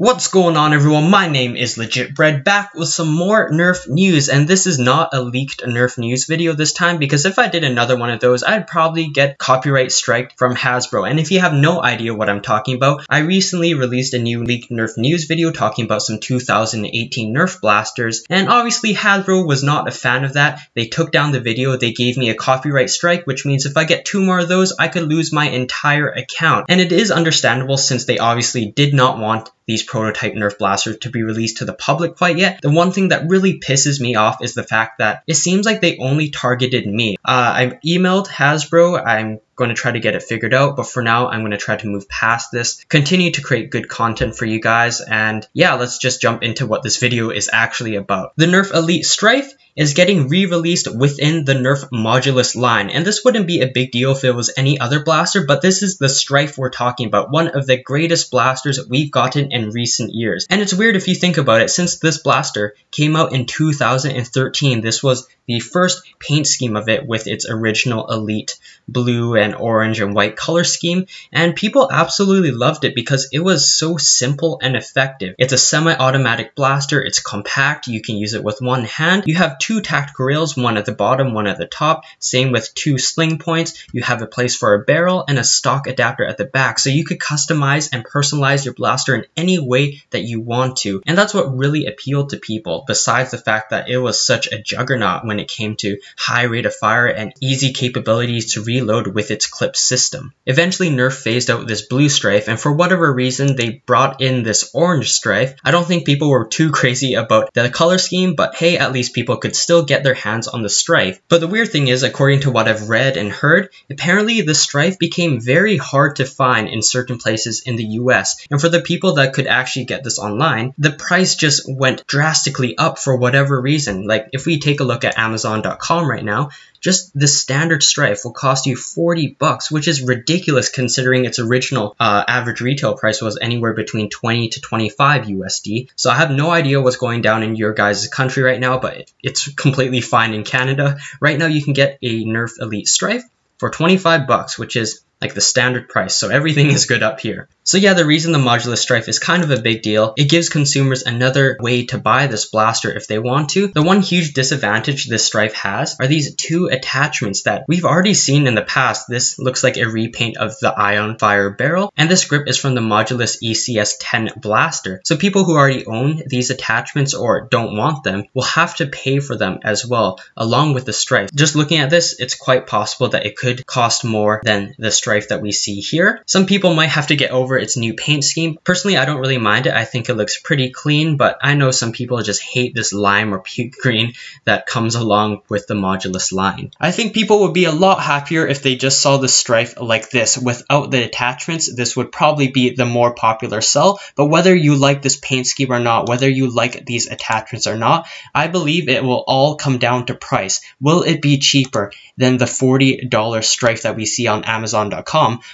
What's going on everyone? My name is Legit Bread back with some more Nerf news and this is not a leaked Nerf news video this time because if I did another one of those I'd probably get copyright strike from Hasbro and if you have no idea what I'm talking about I recently released a new leaked Nerf news video talking about some 2018 Nerf blasters and obviously Hasbro was not a fan of that. They took down the video, they gave me a copyright strike which means if I get two more of those I could lose my entire account and it is understandable since they obviously did not want these prototype Nerf blasters to be released to the public quite yet. The one thing that really pisses me off is the fact that it seems like they only targeted me. Uh, I've emailed Hasbro, I'm going to try to get it figured out, but for now I'm going to try to move past this, continue to create good content for you guys, and yeah, let's just jump into what this video is actually about. The Nerf Elite Stryfe is getting re-released within the Nerf Modulus line, and this wouldn't be a big deal if it was any other blaster, but this is the Stryfe we're talking about, one of the greatest blasters we've gotten in recent years. And it's weird if you think about it, since this blaster came out in 2013, this was the first paint scheme of it with its original Elite blue and orange and white color scheme, and people absolutely loved it because it was so simple and effective. It's a semi-automatic blaster, it's compact, you can use it with one hand, you have two tactical rails, one at the bottom, one at the top, same with two sling points, you have a place for a barrel and a stock adapter at the back, so you could customize and personalize your blaster in any way that you want to, and that's what really appealed to people, besides the fact that it was such a juggernaut when it came to high rate of fire and easy capabilities to reload with its clip system. Eventually Nerf phased out this blue stryfe and for whatever reason they brought in this orange stryfe. I don't think people were too crazy about the color scheme but hey at least people could still get their hands on the stryfe. But the weird thing is according to what I've read and heard apparently the stryfe became very hard to find in certain places in the US and for the people that could actually get this online the price just went drastically up for whatever reason. Like if we take a look at Amazon.com right now just the standard stryfe will cost you 40 bucks, which is ridiculous considering its original uh, average retail price was anywhere between 20 to 25 USD. So I have no idea what's going down in your guys' country right now, but it's completely fine in Canada. Right now you can get a Nerf Elite Stryfe for 25 bucks, which is like the standard price, so everything is good up here. So yeah, the reason the Modulus Stryfe is kind of a big deal, it gives consumers another way to buy this blaster if they want to. The one huge disadvantage this Stryfe has are these two attachments that we've already seen in the past. This looks like a repaint of the Ion Fire barrel, and this grip is from the Modulus ECS-10 blaster. So people who already own these attachments or don't want them will have to pay for them as well, along with the Stryfe. Just looking at this, it's quite possible that it could cost more than the Stryfe stryfe that we see here. Some people might have to get over its new paint scheme. Personally, I don't really mind it. I think it looks pretty clean, but I know some people just hate this lime or puke green that comes along with the Modulus line. I think people would be a lot happier if they just saw the stryfe like this. Without the attachments, this would probably be the more popular sell, but whether you like this paint scheme or not, whether you like these attachments or not, I believe it will all come down to price. Will it be cheaper than the $40 stryfe that we see on Amazon.com?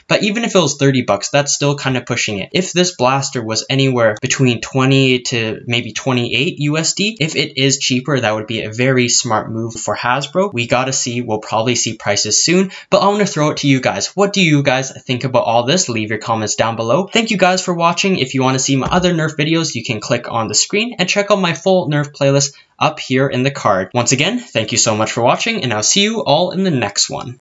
But even if it was 30 bucks, that's still kind of pushing it. If this blaster was anywhere between 20 to maybe 28 USD, if it is cheaper, that would be a very smart move for Hasbro. We gotta see, we'll probably see prices soon, but I want to throw it to you guys. What do you guys think about all this? Leave your comments down below. Thank you guys for watching. If you want to see my other Nerf videos, you can click on the screen and check out my full Nerf playlist up here in the card. Once again, thank you so much for watching, and I'll see you all in the next one.